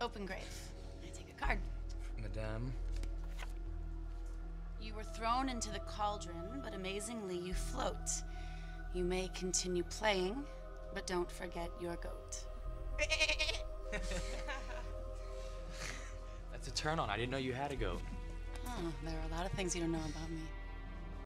Open grave. I take a card. Madame. You were thrown into the cauldron, but amazingly you float. You may continue playing, but don't forget your goat. That's a turn on. I didn't know you had a goat. Oh, there are a lot of things you don't know about me.